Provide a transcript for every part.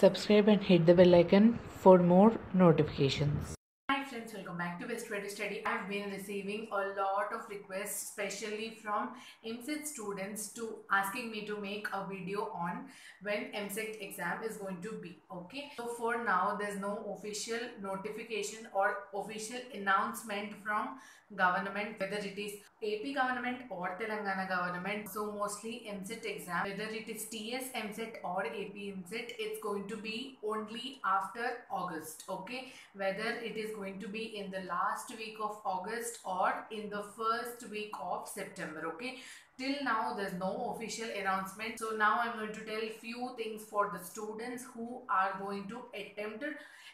subscribe and hit the bell icon for more notifications. Friends, welcome back to Best to Study. I've been receiving a lot of requests, especially from EAMCET students, to asking me to make a video on when EAMCET exam is going to be. Okay, so for now, there's no official notification or official announcement from government, whether it is AP government or Telangana government. So mostly EAMCET exam, whether it is TS EAMCET or AP EAMCET, it's going to be only after August. Okay, whether it is going to be in the last week of August or in the first week of September. Okay, till now there's no official announcement. So now I'm going to tell few things for the students who are going to attempt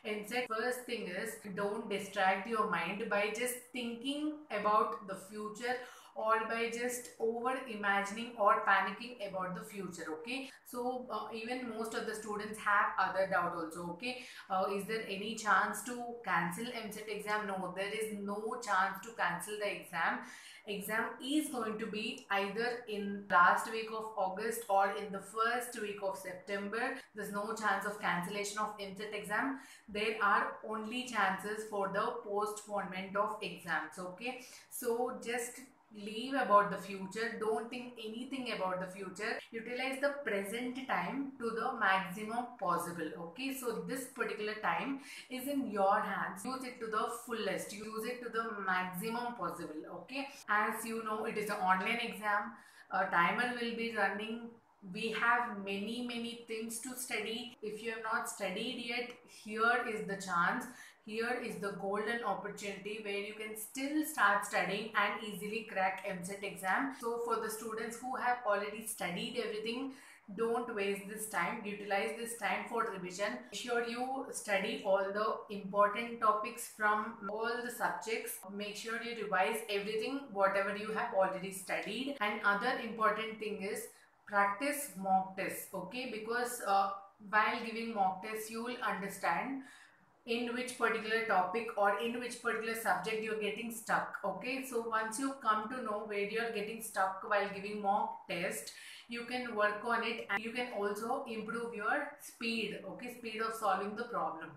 EAMCET. First thing is don't distract your mind by just thinking about the future or by just over imagining or panicking about the future okay? So uh, even most of the students have other doubt also okay? Uh, is there any chance to cancel EAMCET exam? No there is no chance to cancel the exam. Exam is going to be either in last week of august or in the first week of september. There's no chance of cancellation of EAMCET exam. There are only chances for the postponement of exams okay? So just leave about the future don't think anything about the future. Utilize the present time to the maximum possible okay? So this particular time is in your hands. Use it to the fullest. Use it to the maximum possible okay? As you know it is an online exam. A timer will be running we have many many things to study. If you have not studied yet here is the chance. Here is the golden opportunity where you can still start studying and easily crack EAMCET exam. So for the students who have already studied everything, don't waste this time. Utilize this time for revision. Make sure you study all the important topics from all the subjects. Make sure you revise everything whatever you have already studied. And other important thing is practice mock tests okay? Because uh, while giving mock tests you will understand in which particular topic or in which particular subject you're getting stuck okay? So once you come to know where you're getting stuck while giving mock test you can work on it and you can also improve your speed okay? Speed of solving the problem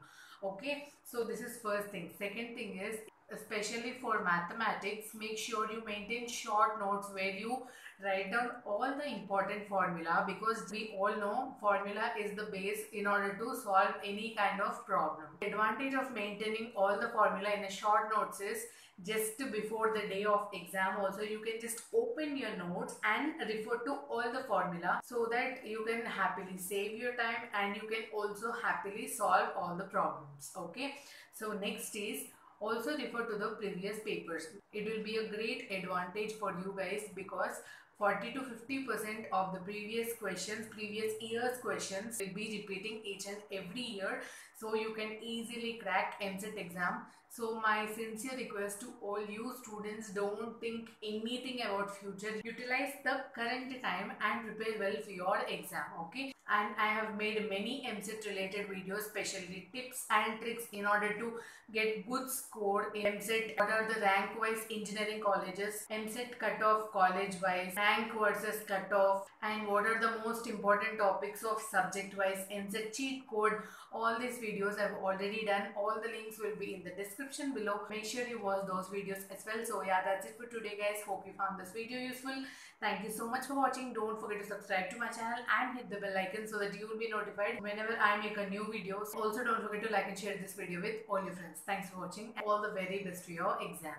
okay? So this is first thing. Second thing is especially for mathematics make sure you maintain short notes where you write down all the important formula because we all know formula is the base in order to solve any kind of problem. Advantage of maintaining all the formula in a short notes is just before the day of exam also you can just open your notes and refer to all the formula so that you can happily save your time and you can also happily solve all the problems okay so next is also refer to the previous papers. It will be a great advantage for you guys because 40 to 50 percent of the previous questions previous years questions will be repeating each and every year. So you can easily crack EAMCET exam. So my sincere request to all you students don't think anything about future. Utilize the current time and prepare well for your exam okay? And I have made many EAMCET related videos especially tips and tricks in order to get good score in EAMCET what are the rank wise engineering colleges? EAMCET cutoff college wise rank versus cutoff and what are the most important topics of subject wise. EAMCET cheat code all these videos I've already done. All the links will be in the description below. Make sure you watch those videos as well. So yeah that's it for today guys. Hope you found this video useful. Thank you so much for watching. Don't forget to subscribe to my channel and hit the bell icon so that you will be notified whenever I make a new video also don't forget to like and share this video with all your friends. Thanks for watching. All the very best for your exam